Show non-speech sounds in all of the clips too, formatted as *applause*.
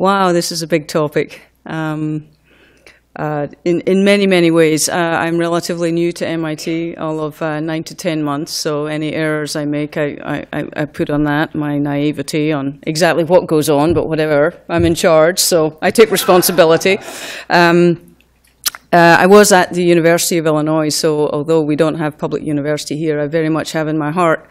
wow, this is a big topic. Um, uh, in, in many, many ways. Uh, I'm relatively new to MIT, all of uh, nine to ten months, so any errors I make, I, I, I, put on that, my naivety on exactly what goes on, but whatever. I'm in charge, so I take responsibility. Um, uh, I was at the University of Illinois, so although we don't have public university here, I very much have in my heart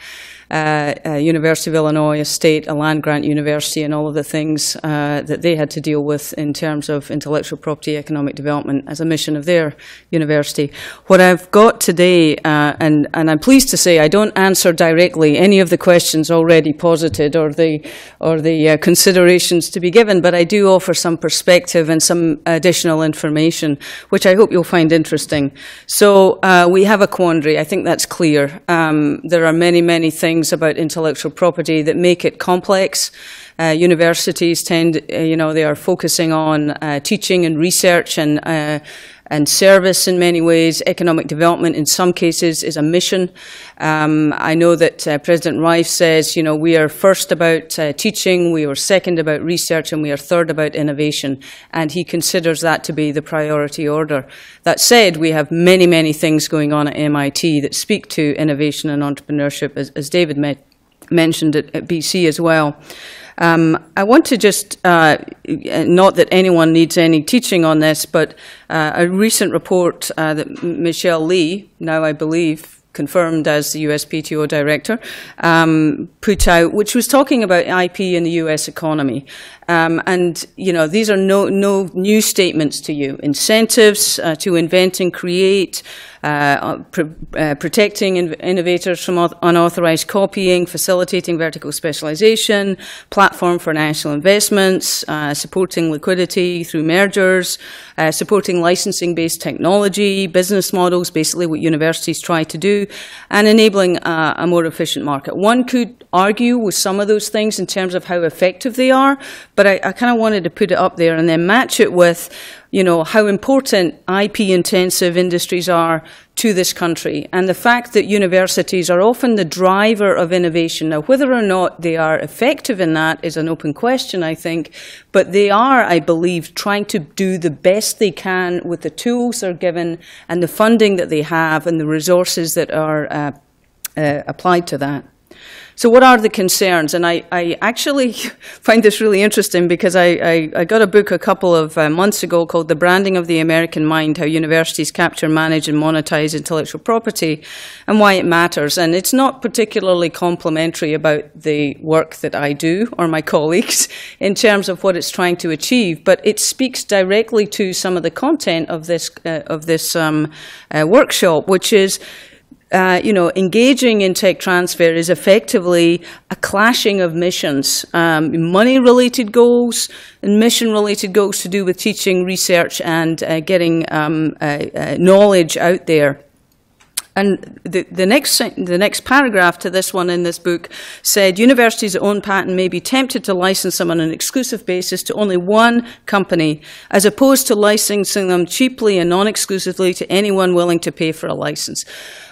University of Illinois, a state, a land grant university, and all of the things uh, that they had to deal with in terms of intellectual property economic development as a mission of their university. What I've got today, uh, and, and I'm pleased to say I don't answer directly any of the questions already posited or the, or the uh, considerations to be given, but I do offer some perspective and some additional information, which I hope you'll find interesting. So uh, we have a quandary. I think that's clear. Um, there are many, many things things about intellectual property that make it complex. Uh, universities tend, uh, you know, they are focusing on uh, teaching and research and uh, and service in many ways. Economic development in some cases is a mission. Um, I know that uh, President Reif says, you know, we are first about uh, teaching, we are second about research, and we are third about innovation. And he considers that to be the priority order. That said, we have many, many things going on at MIT that speak to innovation and entrepreneurship, as, as David mentioned at, at BC as well. Um, I want to just, uh, not that anyone needs any teaching on this, but uh, a recent report uh, that Michelle Lee, now I believe confirmed as the USPTO director, um, put out, which was talking about IP in the US economy. Um, and, you know, these are no, no new statements to you. Incentives uh, to invent and create, uh, pr uh, protecting in innovators from unauthorized copying, facilitating vertical specialization, platform for national investments, uh, supporting liquidity through mergers, uh, supporting licensing-based technology, business models, basically what universities try to do, and enabling uh, a more efficient market. One could argue with some of those things in terms of how effective they are, but I, I kind of wanted to put it up there and then match it with, you know, how important IP-intensive industries are to this country and the fact that universities are often the driver of innovation. Now, whether or not they are effective in that is an open question, I think, but they are, I believe, trying to do the best they can with the tools they're given and the funding that they have and the resources that are uh, uh, applied to that. So what are the concerns? And I, I actually *laughs* find this really interesting because I, I, I got a book a couple of uh, months ago called The Branding of the American Mind, How Universities Capture, Manage and Monetize Intellectual Property and Why It Matters. And it's not particularly complimentary about the work that I do or my *laughs* colleagues in terms of what it's trying to achieve, but it speaks directly to some of the content of this, uh, of this um, uh, workshop, which is uh, you know, engaging in tech transfer is effectively a clashing of missions, um, money-related goals and mission-related goals to do with teaching, research, and uh, getting um, uh, uh knowledge out there. And the, the, next, the next paragraph to this one in this book said universities that own patent may be tempted to license them on an exclusive basis to only one company, as opposed to licensing them cheaply and non-exclusively to anyone willing to pay for a license.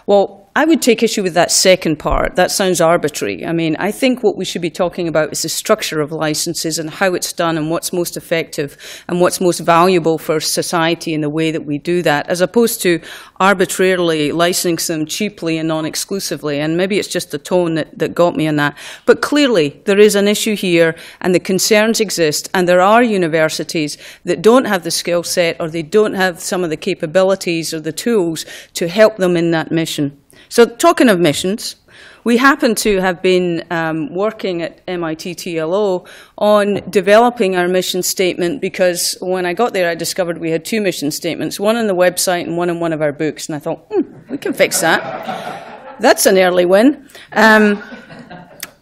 Well, I would take issue with that second part. That sounds arbitrary. I mean, I think what we should be talking about is the structure of licenses and how it's done and what's most effective and what's most valuable for society in the way that we do that, as opposed to arbitrarily licensing them cheaply and non-exclusively. And maybe it's just the tone that, that got me on that. But clearly, there is an issue here and the concerns exist. And there are universities that don't have the skill set or they don't have some of the capabilities or the tools to help them in that mission. So talking of missions, we happen to have been um, working at MIT TLO on developing our mission statement because when I got there, I discovered we had two mission statements, one on the website and one in one of our books. And I thought, hmm, we can fix that. That's an early win. Um,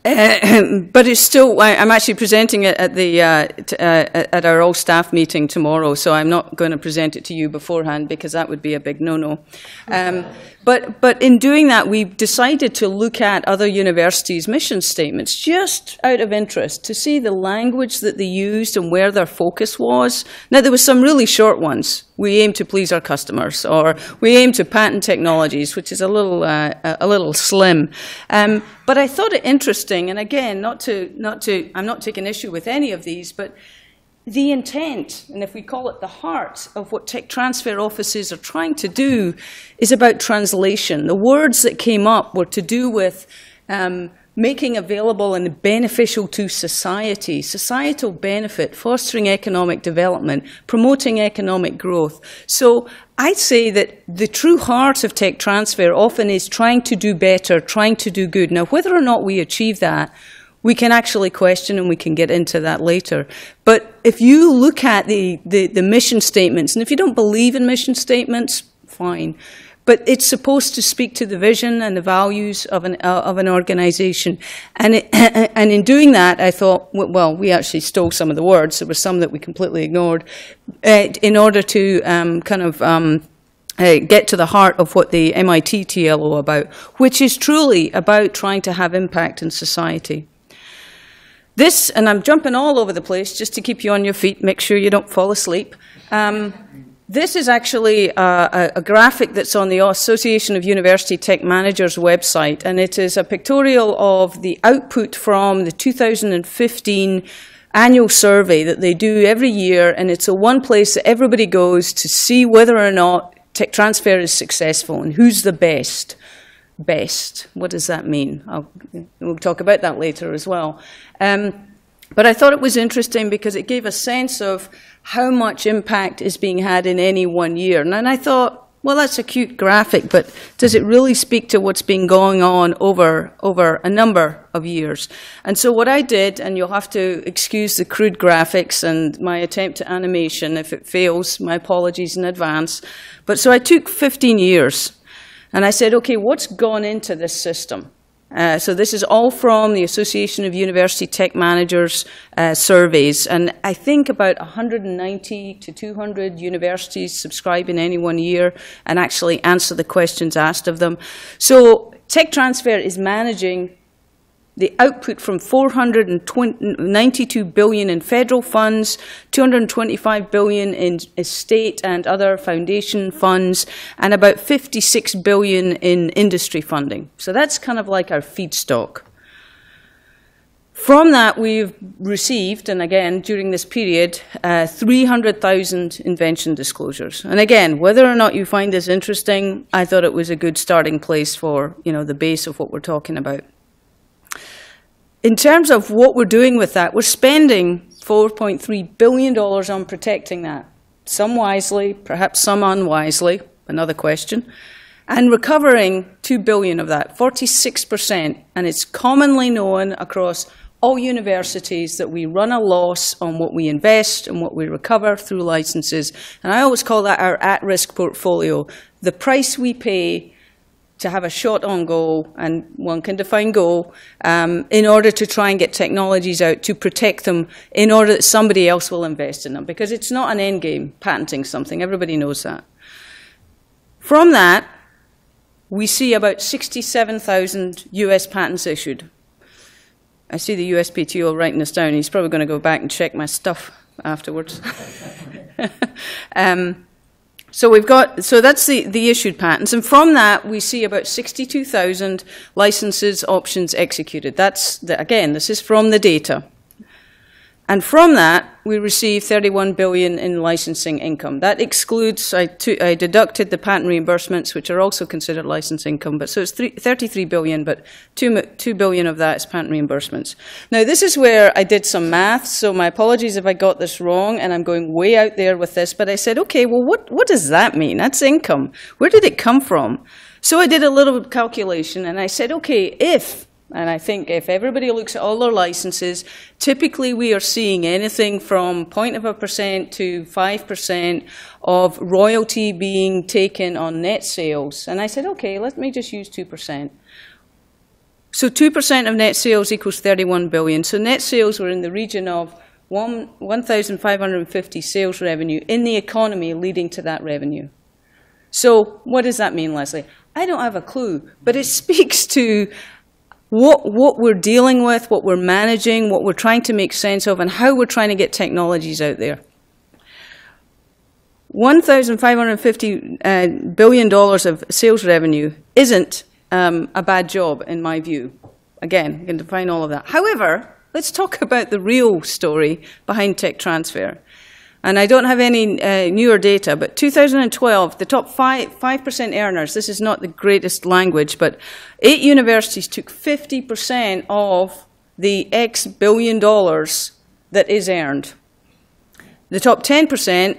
*clears throat* but it's still, I, am actually presenting it at, the, uh, t, uh, at our all staff meeting tomorrow, so I'm not going to present it to you beforehand because that would be a big no no. Um, but, but in doing that, we decided to look at other universities' mission statements just out of interest to see the language that they used and where their focus was. Now, there were some really short ones. We aim to please our customers, or we aim to patent technologies, which is a little, uh, a little slim. Um, but I thought it interesting, and again, not to, not to, I'm not taking issue with any of these, but the intent, and if we call it the heart of what tech transfer offices are trying to do, is about translation. The words that came up were to do with um, making available and beneficial to society, societal benefit, fostering economic development, promoting economic growth. So I'd say that the true heart of tech transfer often is trying to do better, trying to do good. Now, whether or not we achieve that, we can actually question and we can get into that later. But if you look at the, the, the mission statements, and if you don't believe in mission statements, fine. But it's supposed to speak to the vision and the values of an, uh, of an organization. And, it, *coughs* and in doing that, I thought, well, we actually stole some of the words. There were some that we completely ignored uh, in order to um, kind of um, uh, get to the heart of what the MIT TLO about, which is truly about trying to have impact in society. This, and I'm jumping all over the place just to keep you on your feet, make sure you don't fall asleep. Um, this is actually a, a, graphic that's on the Association of University Tech Managers website, and it is a pictorial of the output from the 2015 annual survey that they do every year, and it's a one place that everybody goes to see whether or not tech transfer is successful and who's the best best. What does that mean? I'll, we'll talk about that later as well. Um, but I thought it was interesting because it gave a sense of how much impact is being had in any one year. And I thought, well, that's a cute graphic, but does it really speak to what's been going on over, over a number of years? And so what I did, and you'll have to excuse the crude graphics and my attempt at animation. If it fails, my apologies in advance. But so I took 15 years and I said, okay, what's gone into this system? Uh, so this is all from the Association of University Tech Managers uh, surveys, and I think about 190 to 200 universities subscribe in any one year and actually answer the questions asked of them. So Tech Transfer is managing the output from 492 billion in federal funds, 225 billion in state and other foundation funds, and about 56 billion in industry funding. So that's kind of like our feedstock. From that, we've received, and again, during this period, uh, 300,000 invention disclosures. And again, whether or not you find this interesting, I thought it was a good starting place for, you know, the base of what we're talking about in terms of what we're doing with that, we're spending $4.3 billion on protecting that. Some wisely, perhaps some unwisely, another question, and recovering 2 billion of that, 46%. And it's commonly known across all universities that we run a loss on what we invest and what we recover through licenses. And I always call that our at-risk portfolio. The price we pay to have a shot on goal, and one can define goal, um, in order to try and get technologies out to protect them in order that somebody else will invest in them. Because it's not an end game, patenting something. Everybody knows that. From that, we see about 67,000 US patents issued. I see the USPTO writing this down. He's probably going to go back and check my stuff afterwards. *laughs* um, so we've got, so that's the, the issued patents. And from that, we see about 62,000 licenses, options executed. That's, the, again, this is from the data. And from that, we receive 31 billion in licensing income. That excludes, I, deducted the patent reimbursements, which are also considered license income, but so it's 33 billion, but 2, 2 billion of that is patent reimbursements. Now, this is where I did some math, so my apologies if I got this wrong, and I'm going way out there with this, but I said, okay, well, what, what does that mean? That's income. Where did it come from? So I did a little calculation, and I said, okay, if and I think if everybody looks at all their licenses, typically we are seeing anything from point of a percent to 5% of royalty being taken on net sales. And I said, okay, let me just use 2%. So 2% of net sales equals 31 billion. So net sales were in the region of 1,550 sales revenue in the economy leading to that revenue. So what does that mean, Lesley? I don't have a clue, but it *laughs* speaks to what, what we're dealing with, what we're managing, what we're trying to make sense of, and how we're trying to get technologies out there. 1,550 uh, billion dollars of sales revenue isn't um, a bad job, in my view. Again, you can define all of that. However, Let's talk about the real story behind tech transfer. And I don't have any uh, newer data, but 2012, the top 5, 5% earners, this is not the greatest language, but eight universities took 50% of the X billion dollars that is earned. The top 10%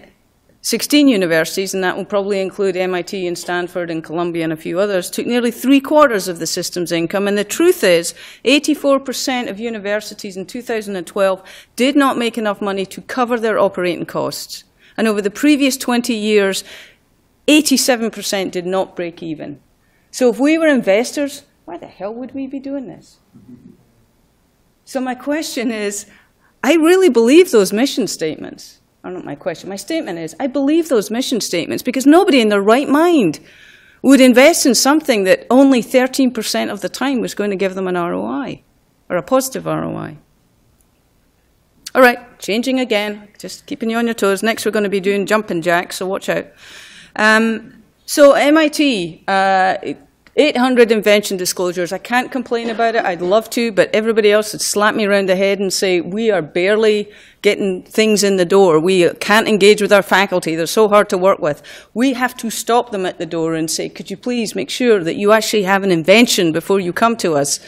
16 universities, and that will probably include MIT and Stanford and Columbia and a few others, took nearly three quarters of the system's income. And the truth is, 84% of universities in 2012 did not make enough money to cover their operating costs. And over the previous 20 years, 87% did not break even. So if we were investors, why the hell would we be doing this? So my question is, I really believe those mission statements or not my question, my statement is I believe those mission statements because nobody in their right mind would invest in something that only 13% of the time was going to give them an ROI or a positive ROI. All right, changing again, just keeping you on your toes. Next, we're going to be doing jumping jacks, so watch out. Um, so MIT, uh, 800 invention disclosures. I can't complain about it. I'd love to, but everybody else would slap me around the head and say, we are barely getting things in the door. We can't engage with our faculty. They're so hard to work with. We have to stop them at the door and say, could you please make sure that you actually have an invention before you come to us?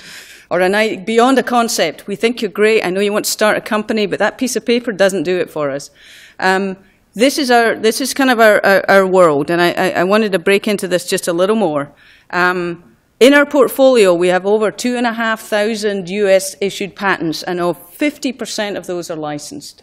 Or an, beyond a concept. We think you're great. I know you want to start a company, but that piece of paper doesn't do it for us. Um, this is our, this is kind of our, our, our world, and I, I wanted to break into this just a little more. Um, in our portfolio, we have over 2,500 US issued patents, and of 50% of those are licensed.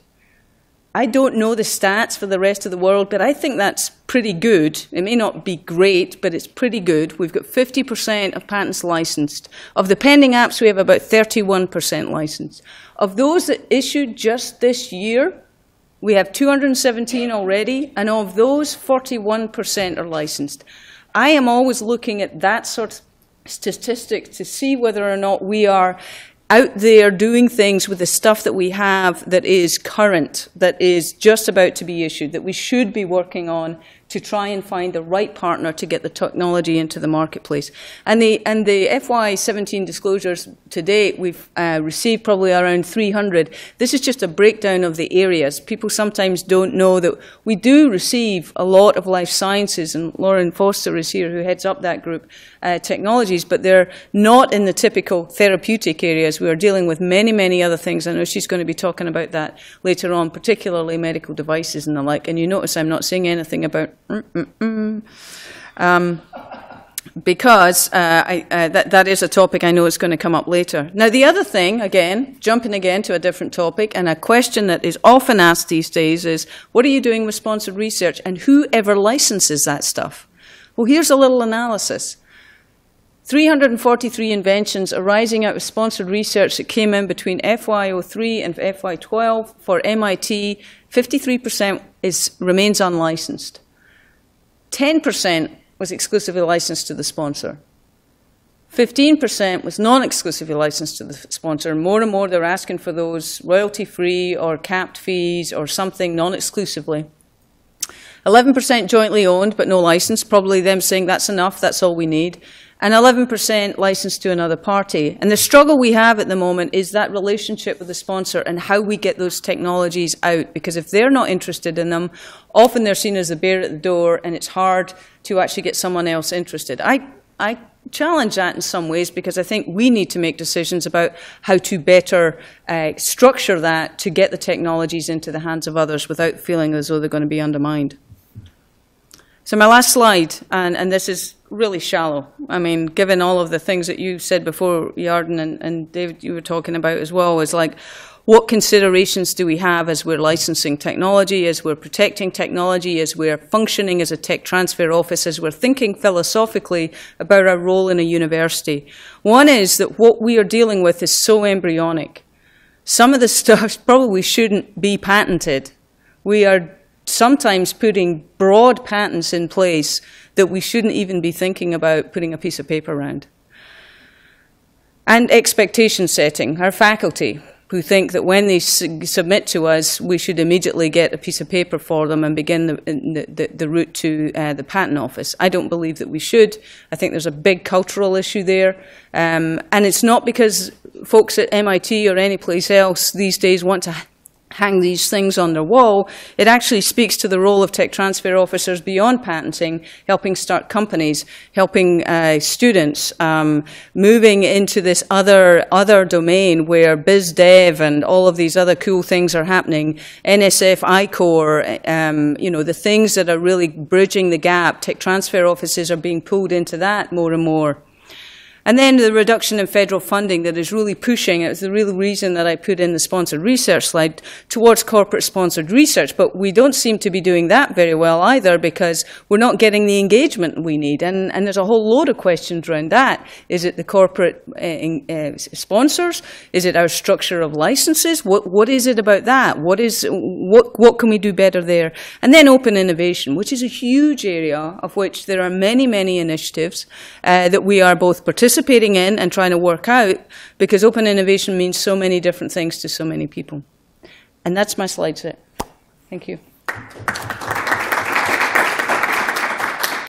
I don't know the stats for the rest of the world, but I think that's pretty good. It may not be great, but it's pretty good. We've got 50% of patents licensed. Of the pending apps, we have about 31% licensed. Of those that issued just this year, we have 217 already, and of those, 41% are licensed. I am always looking at that sort of statistic to see whether or not we are out there doing things with the stuff that we have that is current, that is just about to be issued, that we should be working on to try and find the right partner to get the technology into the marketplace. And the, and the FY17 disclosures to date, we've uh, received probably around 300. This is just a breakdown of the areas. People sometimes don't know that we do receive a lot of life sciences, and Lauren Foster is here who heads up that group, uh, technologies, but they're not in the typical therapeutic areas. We are dealing with many, many other things. I know she's going to be talking about that later on, particularly medical devices and the like. And you notice I'm not saying anything about um, because uh, I, uh, that, that is a topic I know is going to come up later. Now, the other thing, again, jumping again to a different topic, and a question that is often asked these days is, what are you doing with sponsored research, and who ever licenses that stuff? Well, here's a little analysis. 343 inventions arising out of sponsored research that came in between FY03 and FY12 for MIT, 53% is, remains unlicensed. 10% was exclusively licensed to the sponsor. 15% was non-exclusively licensed to the sponsor. More and more they're asking for those royalty-free or capped fees or something non-exclusively. 11% jointly owned but no license, probably them saying that's enough, that's all we need and 11% licensed to another party. And the struggle we have at the moment is that relationship with the sponsor and how we get those technologies out. Because if they're not interested in them, often they're seen as a bear at the door, and it's hard to actually get someone else interested. I, I challenge that in some ways because I think we need to make decisions about how to better uh, structure that to get the technologies into the hands of others without feeling as though they're going to be undermined. So my last slide, and, and this is really shallow. I mean, given all of the things that you said before, Yarden and, and David, you were talking about as well, is like, what considerations do we have as we're licensing technology, as we're protecting technology, as we're functioning as a tech transfer office, as we're thinking philosophically about our role in a university? One is that what we are dealing with is so embryonic. Some of the *laughs* stuff probably shouldn't be patented. We are sometimes putting broad patents in place that we shouldn't even be thinking about putting a piece of paper around. And expectation setting. Our faculty, who think that when they su submit to us, we should immediately get a piece of paper for them and begin the, the, the route to uh, the patent office. I don't believe that we should. I think there's a big cultural issue there. Um, and it's not because folks at MIT or any place else these days want to hang these things on their wall, it actually speaks to the role of tech transfer officers beyond patenting, helping start companies, helping uh, students, um, moving into this other other domain where biz dev and all of these other cool things are happening. NSF, I-Corps, um, you know, the things that are really bridging the gap. Tech transfer offices are being pulled into that more and more. And then the reduction in federal funding that is really pushing, it's the real reason that I put in the sponsored research slide, towards corporate sponsored research. But we don't seem to be doing that very well either because we're not getting the engagement we need. And, and there's a whole load of questions around that. Is it the corporate uh, uh, sponsors? Is it our structure of licenses? What, what is it about that? What, is, what, what can we do better there? And then open innovation, which is a huge area of which there are many, many initiatives uh, that we are both participating participating in and trying to work out because open innovation means so many different things to so many people. And that's my slide set. Thank you.